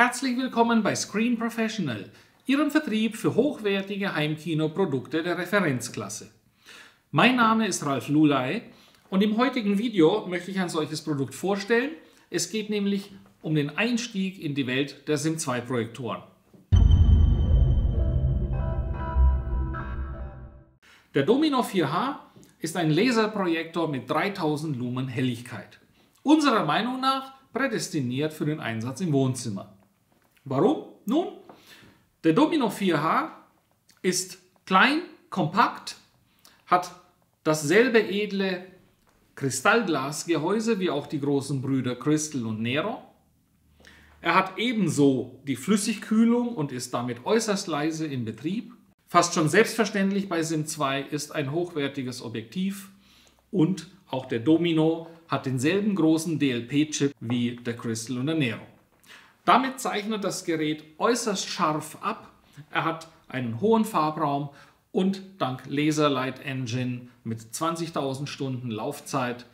Herzlich willkommen bei Screen Professional, Ihrem Vertrieb für hochwertige Heimkinoprodukte der Referenzklasse. Mein Name ist Ralf Lulay und im heutigen Video möchte ich ein solches Produkt vorstellen. Es geht nämlich um den Einstieg in die Welt der SIM2-Projektoren. Der Domino 4H ist ein Laserprojektor mit 3000 Lumen Helligkeit. Unserer Meinung nach prädestiniert für den Einsatz im Wohnzimmer. Warum? Nun, der Domino 4H ist klein, kompakt, hat dasselbe edle Kristallglasgehäuse wie auch die großen Brüder Crystal und Nero. Er hat ebenso die Flüssigkühlung und ist damit äußerst leise in Betrieb. Fast schon selbstverständlich bei SIM 2 ist ein hochwertiges Objektiv und auch der Domino hat denselben großen DLP-Chip wie der Crystal und der Nero. Damit zeichnet das Gerät äußerst scharf ab. Er hat einen hohen Farbraum und dank Laser Light Engine mit 20.000 Stunden Laufzeit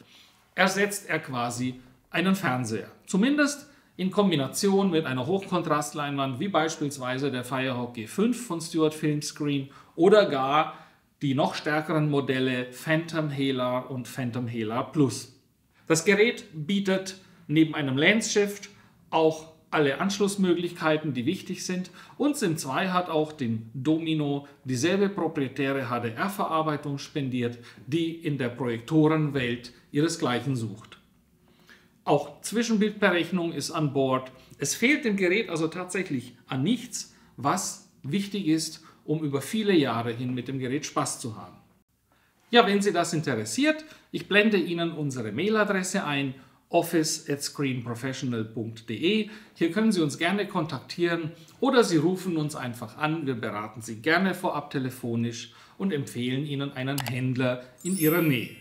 ersetzt er quasi einen Fernseher. Zumindest in Kombination mit einer Hochkontrastleinwand wie beispielsweise der Firehawk G5 von Stuart Film Screen oder gar die noch stärkeren Modelle Phantom Hela und Phantom Hela Plus. Das Gerät bietet neben einem Lens Shift auch alle Anschlussmöglichkeiten, die wichtig sind. Und SIM 2 hat auch dem Domino dieselbe proprietäre HDR-Verarbeitung spendiert, die in der Projektorenwelt ihresgleichen sucht. Auch Zwischenbildberechnung ist an Bord. Es fehlt dem Gerät also tatsächlich an nichts, was wichtig ist, um über viele Jahre hin mit dem Gerät Spaß zu haben. Ja, wenn Sie das interessiert, ich blende Ihnen unsere Mailadresse ein office at screenprofessional.de. Hier können Sie uns gerne kontaktieren oder Sie rufen uns einfach an. Wir beraten Sie gerne vorab telefonisch und empfehlen Ihnen einen Händler in Ihrer Nähe.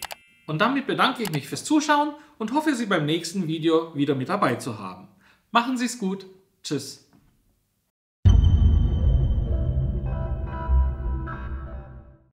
Und damit bedanke ich mich fürs Zuschauen und hoffe, Sie beim nächsten Video wieder mit dabei zu haben. Machen Sie es gut. Tschüss.